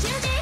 Tuesday.